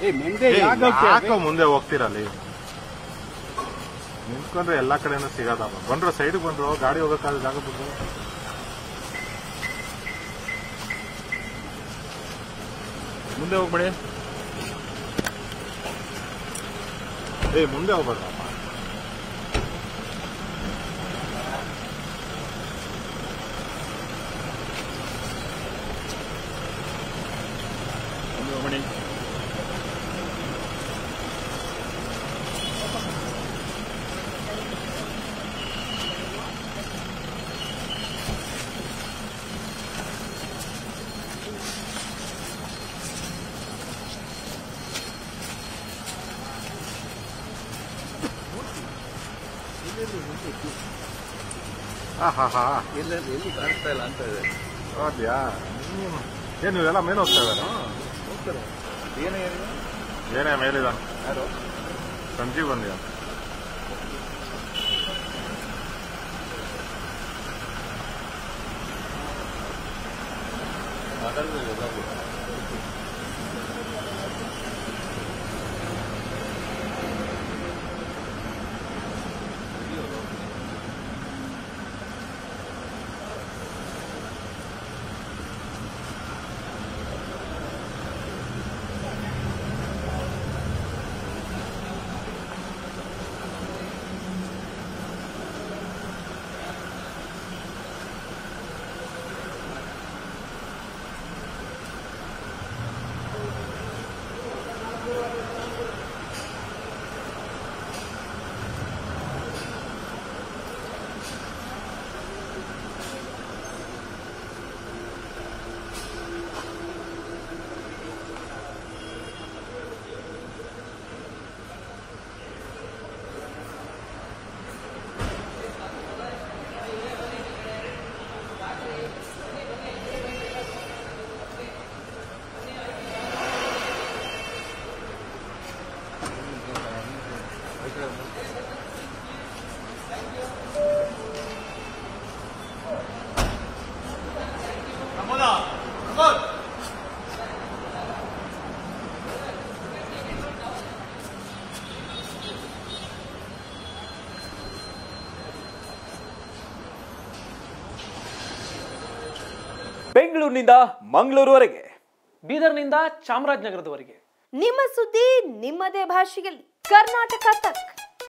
ಏ ಮುಂದೆ ಯಾಕೆ ಹೋಗ್ತೀರಲ್ಲಿ ನಿಂತ್ಕೊಂಡ್ರೆ ಎಲ್ಲಾ ಕಡೆನೂ ಸಿಗದ ಬಂದ್ರು ಸೈಡ್ ಬಂದ್ರು ಗಾಡಿ ಹೋಗಕ್ಕಾದ ಜಾಗ ಬಂದ್ರು. ಮುಂದೆ ಹೋಗ್ಬೇಡಿ. ಏ ಮುಂದೆ ಹೋಗ್ಬೇಡ್ರಮ್ಮ ಹಾ ಹಾ ಹಾ ಎಲ್ಲಿ ಎಲ್ಲಿ ಕಾಣಿಸ್ತಾ ಇಲ್ಲ ಅಂತ ಇದೆ ನೋಡ್ಯಾ ಏನ್ ನೀವೆಲ್ಲ ಮೇಲೆ ಹೋಗ್ತಾ ಇದಾರ ಹೋಗ್ತಾರೆ ಏನೇ ಏನಿದೆ ಏನೇ ಮೇಲಿದ ಯಾರು ಸಂಜೀವ್ ಬಂದ್ಯಾ ಮಾತಾಡಿದ್ರೆ ಎಲ್ಲ ಬೆಂಗಳೂರಿನಿಂದ ಮಂಗಳೂರುವರೆಗೆ. ಬೀದರ್ನಿಂದ ಚಾಮರಾಜನಗರದವರೆಗೆ. ನಿಮ್ಮ ಸುದ್ದಿ ನಿಮ್ಮದೇ ಭಾಷೆಯಲ್ಲಿ. कर्नाटका तक।